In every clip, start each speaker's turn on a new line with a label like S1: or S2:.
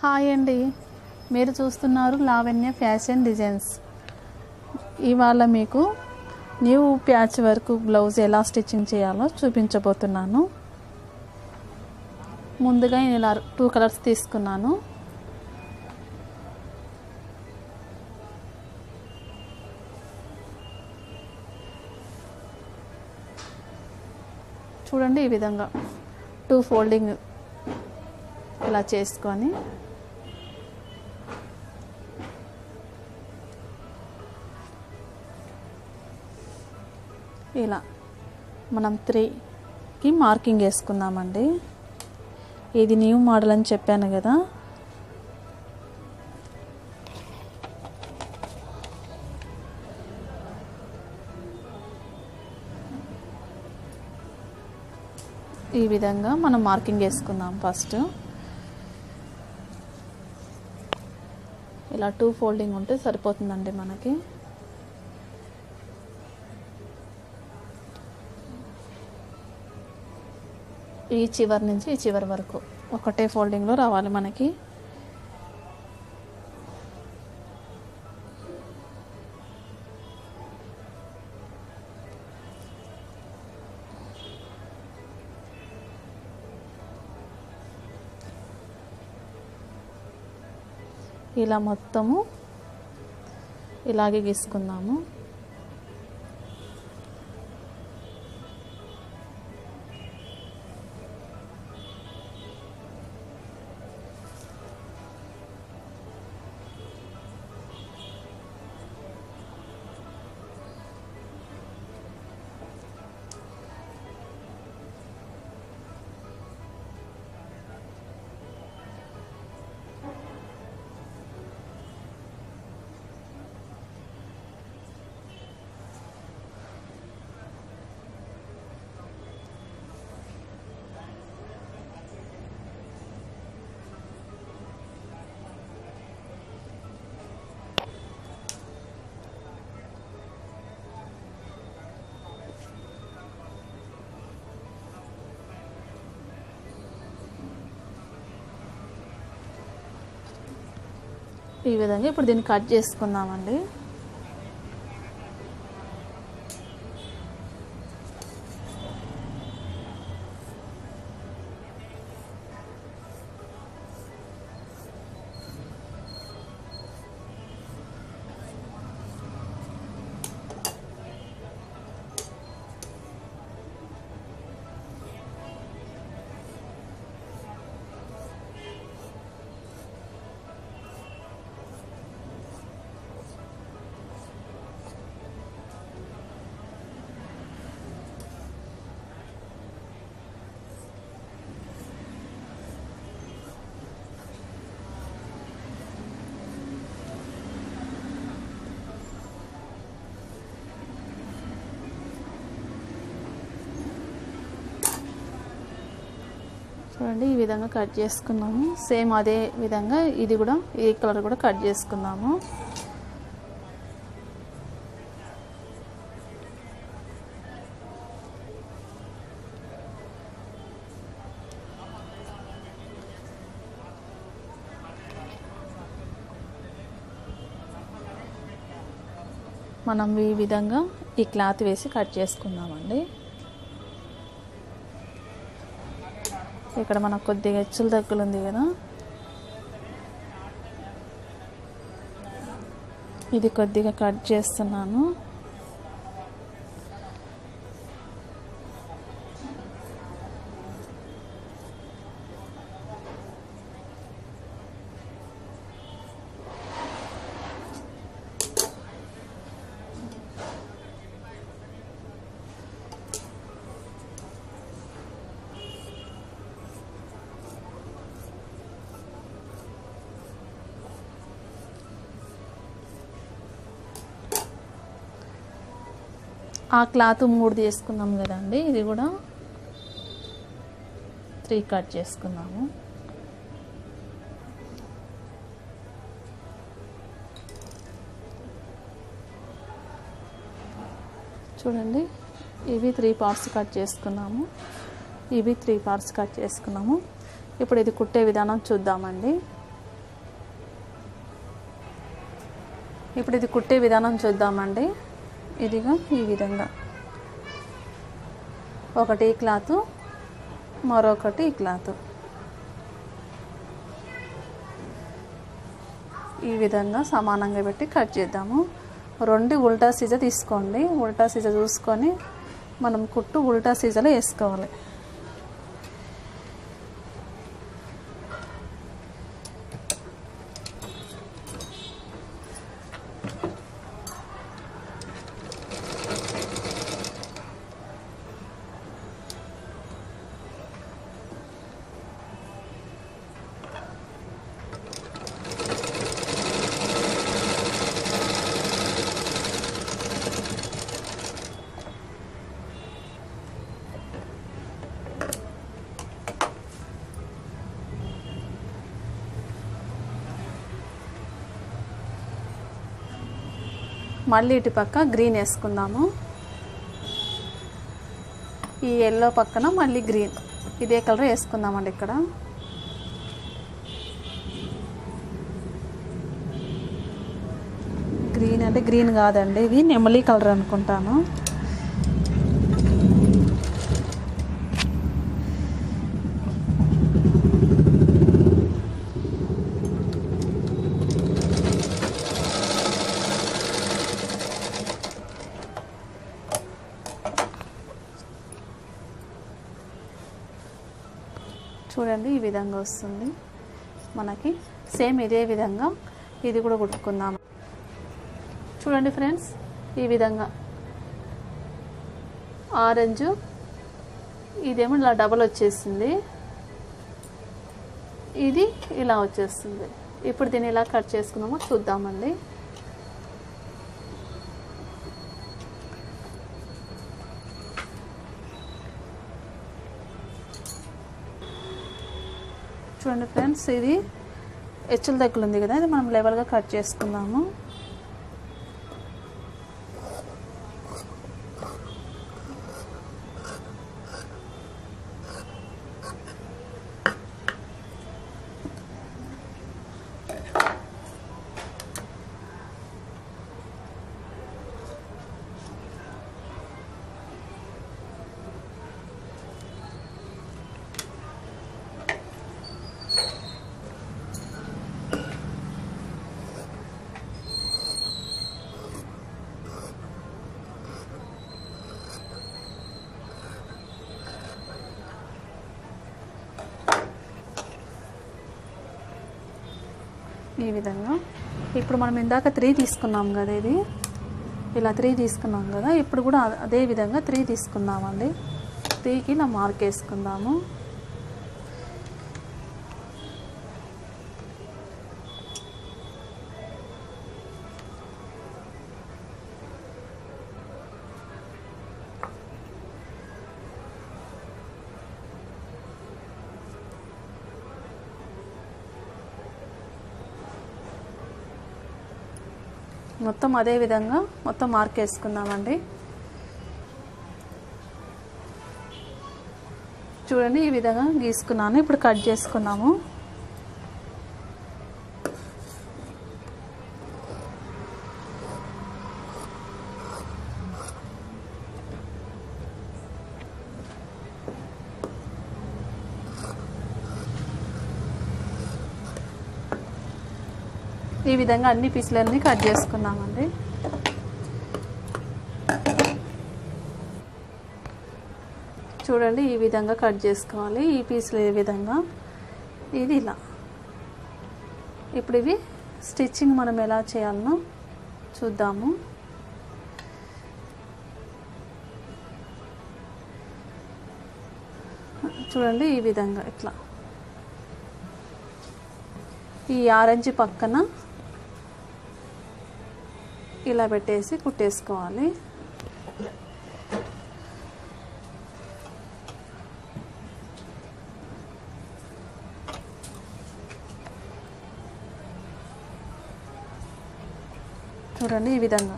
S1: Hi అండి. మీరు చూస్తున్నారు లావణ్య ఫ్యాషన్ డిజైన్స్. ఇవాళ మీకు న్యూ ప్యాచ్ వర్క్ బ్లౌజ్ ఎలా స్టిచ్చింగ్ చేయాలో చూపించబోతున్నాను. ముందుగా నేను ఇలా టూ కలర్స్ తీసుకున్నాను. చూడండి ఈ విధంగా టూ ఫోల్డింగ్ ఇలా చేసుకొని ఇలా మనం త్రీకి మార్కింగ్ వేసుకుందామండి. ఇది న్యూ మోడల్ అని చెప్పాను కదా. ఈ విధంగా మనం మార్కింగ్ వేసుకుందాం ఫస్ట్. ఇలా టూ ఫోల్డింగ్ ఉంటే సరిపోతుందండి మనకి. ఈ చివరి నుంచి ఈ చివరి వరకు ఒకటే ఫోల్డింగ్లో రావాలి మనకి. ఇలా మొత్తము ఇలాగే గీసుకుందాము. ఈ విధంగా ఇప్పుడు దీన్ని కట్ చేసుకుందామండి. చూడండి ఈ విధంగా కట్ చేసుకున్నాము. సేమ్ అదే విధంగా ఇది కూడా ఈ కలర్ కూడా కట్ చేసుకున్నాము. మనం ఈ విధంగా ఈ క్లాత్ వేసి కట్ చేసుకుందామండి. ఇక్కడ మనకు కొద్దిగా ఎచ్చులు దగ్గులు ఉంది కదా. ఇది కొద్దిగా కట్ చేస్తున్నాను. ఆ క్లాత్ మూడు చేసుకున్నాం కదండి. ఇది కూడా త్రీ కట్ చేసుకున్నాము. చూడండి ఇవి త్రీ పార్ట్స్ కట్ చేసుకున్నాము. ఇవి త్రీ పార్ట్స్ కట్ చేసుకున్నాము. ఇప్పుడు ఇది కుట్టే విధానం చూద్దామండి. ఇప్పుడు ఇది కుట్టే విధానం చూద్దామండి. ఇదిగా ఈ విధంగా. ఒకటి ఈ క్లాత్ మరొకటి ఈ క్లాత్. ఈ విధంగా సమానంగా పెట్టి కట్ చేద్దాము. రెండు ఉల్టా సీజ తీసుకోండి. ఉల్టా సీజ చూసుకొని మనం కుట్టు ఉల్టా సీజలో వేసుకోవాలి. మళ్ళీ ఇటు పక్క గ్రీన్ వేసుకుందాము. ఈ ఎల్లో పక్కన మళ్ళీ గ్రీన్. ఇదే కలర్ వేసుకుందామండి ఇక్కడ. గ్రీన్ అంటే గ్రీన్ కాదండి ఇది నెమలి కలర్ అనుకుంటాను. చూడండి ఈ విధంగా వస్తుంది. మనకి సేమ్ ఇదే విధంగా ఇది కూడా కుట్టుకుందాం. చూడండి ఫ్రెండ్స్ ఈ విధంగా. ఆరెంజ్ ఇదేమో ఇలా డబల్ వచ్చేసింది. ఇది ఇలా వచ్చేస్తుంది. ఇప్పుడు దీన్ని ఇలా కట్ చేసుకుందామో చూద్దామండి. చూడండి ఫ్రెండ్స్ ఇది హెచ్చుల దగ్గర ఉంది కదా ఇది మనం లెవెల్గా కట్ చేసుకుందాము. ఈ విధంగా. ఇప్పుడు మనం ఇందాక త్రీ తీసుకున్నాం కదా ఇది. ఇలా త్రీ తీసుకున్నాం కదా. ఇప్పుడు కూడా అదే విధంగా త్రీ తీసుకుందామండి. త్రీకి నా మార్క్ వేసుకుందాము. మొత్తం అదే విధంగా మొత్తం మార్క్ వేసుకుందామండి. చూడండి ఈ విధంగా గీసుకున్నాను. ఇప్పుడు కట్ చేసుకున్నాము. ఈ విధంగా అన్ని పీసులన్నీ కట్ చేసుకున్నామండి. చూడండి ఈ విధంగా కట్ చేసుకోవాలి. ఈ పీసులు ఏ విధంగా? ఇది ఇలా. ఇప్పుడు ఇవి స్టిచ్చింగ్ మనం ఎలా చేయాలనో చూద్దాము. చూడండి ఈ విధంగా ఇట్లా. ఈ ఆరెంజ్ పక్కన ఇలా పెట్టేసి కుట్టేసుకోవాలి. చూడండి ఈ విధంగా.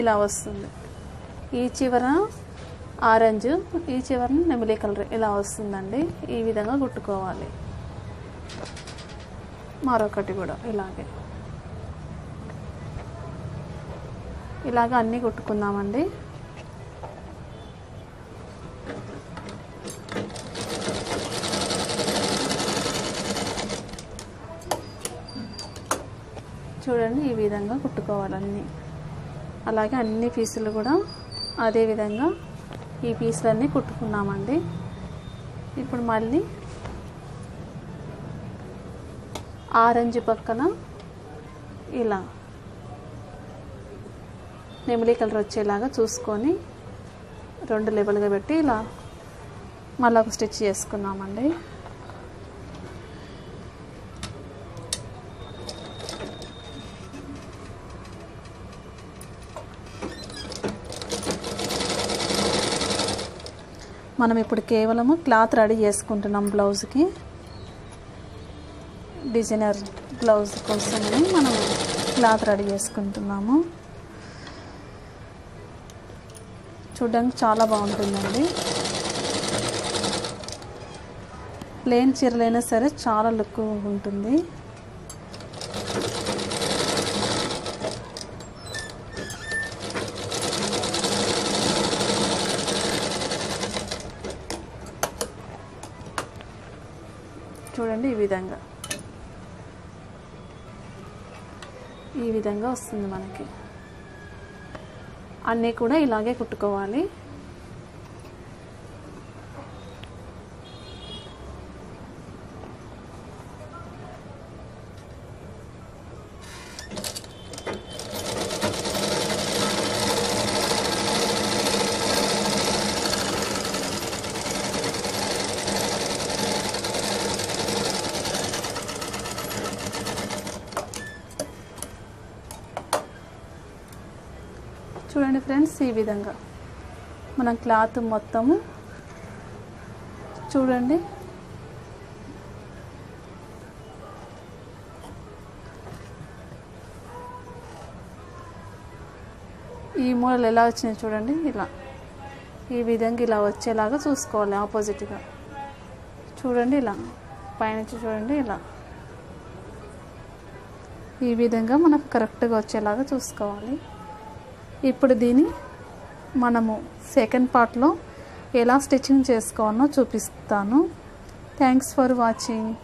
S1: ఇలా వస్తుంది. ఈ చివర ఆరెంజ్ ఈ చివరిని నెమిలి కలర్ ఇలా వస్తుందండి. ఈ విధంగా కుట్టుకోవాలి. మరొకటి కూడా ఇలాగే. ఇలాగ అన్నీ కుట్టుకుందామండి. చూడండి ఈ విధంగా కుట్టుకోవాలన్నీ అలాగే అన్ని పీసులు కూడా అదే విధంగా ఈ పీసులన్నీ కుట్టుకున్నామండి. ఇప్పుడు మళ్ళీ ఆరెంజ్ పక్కన ఇలా నెమిలి కలర్ వచ్చేలాగా చూసుకొని రెండు లెవెల్గా పెట్టి ఇలా మళ్ళీ ఒక స్టిచ్ చేసుకున్నామండి. మనం ఇప్పుడు కేవలము క్లాత్ రెడీ చేసుకుంటున్నాం బ్లౌజ్కి. డిజైనర్ బ్లౌజ్ కోసమని మనం క్లాత్ రెడీ చేసుకుంటున్నాము. చూడడానికి చాలా బాగుంటుందండి. ప్లేన్ చీరలైనా సరే చాలా లుక్ ఉంటుంది చూడండి ఈ విధంగా. ఈ విధంగా వస్తుంది మనకి. అన్నీ కూడా ఇలాగే కుట్టుకోవాలి. చూడండి ఫ్రెండ్స్ ఈ విధంగా. మనం క్లాత్ మొత్తము చూడండి. ఈ మూలలు ఎలా వచ్చినాయి చూడండి ఇలా. ఈ విధంగా ఇలా వచ్చేలాగా చూసుకోవాలి ఆపోజిట్గా చూడండి ఇలా. పైనుంచి చూడండి ఇలా. ఈ విధంగా మనకు కరెక్ట్గా వచ్చేలాగా చూసుకోవాలి. ఇప్పుడు దీన్ని మనము సెకండ్ పార్ట్లో ఎలా స్టిచ్చింగ్ చేసుకోవాలో చూపిస్తాను. Thanks for watching